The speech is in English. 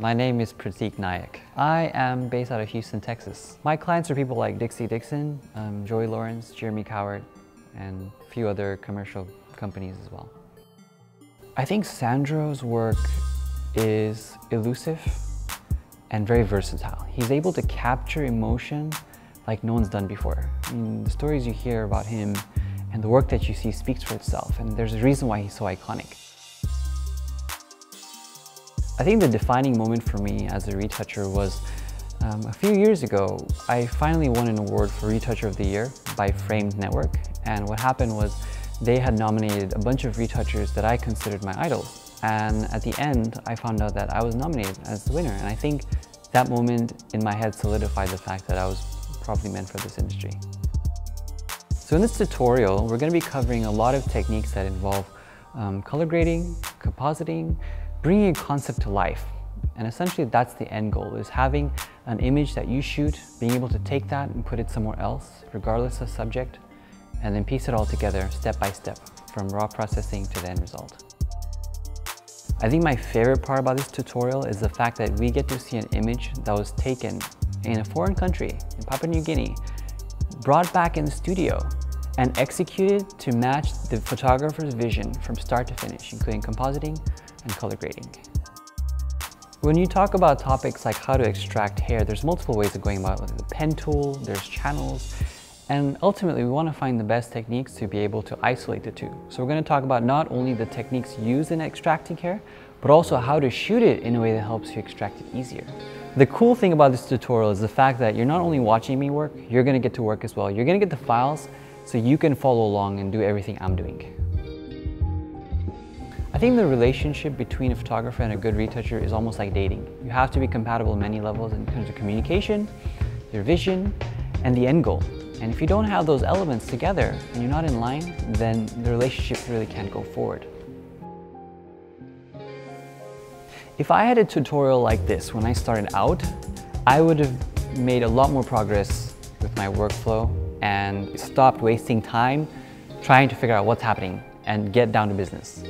My name is Pratik Naik. I am based out of Houston, Texas. My clients are people like Dixie Dixon, um, Joey Lawrence, Jeremy Cowart, and a few other commercial companies as well. I think Sandro's work is elusive and very versatile. He's able to capture emotion like no one's done before. I mean, the stories you hear about him and the work that you see speaks for itself, and there's a reason why he's so iconic. I think the defining moment for me as a retoucher was um, a few years ago, I finally won an award for Retoucher of the Year by Framed Network. And what happened was they had nominated a bunch of retouchers that I considered my idols. And at the end, I found out that I was nominated as the winner. And I think that moment in my head solidified the fact that I was probably meant for this industry. So in this tutorial, we're going to be covering a lot of techniques that involve um, color grading, compositing, bringing a concept to life. And essentially that's the end goal, is having an image that you shoot, being able to take that and put it somewhere else, regardless of subject, and then piece it all together step by step, from raw processing to the end result. I think my favorite part about this tutorial is the fact that we get to see an image that was taken in a foreign country, in Papua New Guinea, brought back in the studio, and executed to match the photographer's vision from start to finish, including compositing, and color grading. When you talk about topics like how to extract hair, there's multiple ways of going about it. The pen tool, there's channels, and ultimately we want to find the best techniques to be able to isolate the two. So we're going to talk about not only the techniques used in extracting hair, but also how to shoot it in a way that helps you extract it easier. The cool thing about this tutorial is the fact that you're not only watching me work, you're going to get to work as well. You're going to get the files so you can follow along and do everything I'm doing. I think the relationship between a photographer and a good retoucher is almost like dating. You have to be compatible on many levels in terms of communication, your vision, and the end goal. And if you don't have those elements together and you're not in line, then the relationship really can't go forward. If I had a tutorial like this when I started out, I would have made a lot more progress with my workflow and stopped wasting time trying to figure out what's happening and get down to business.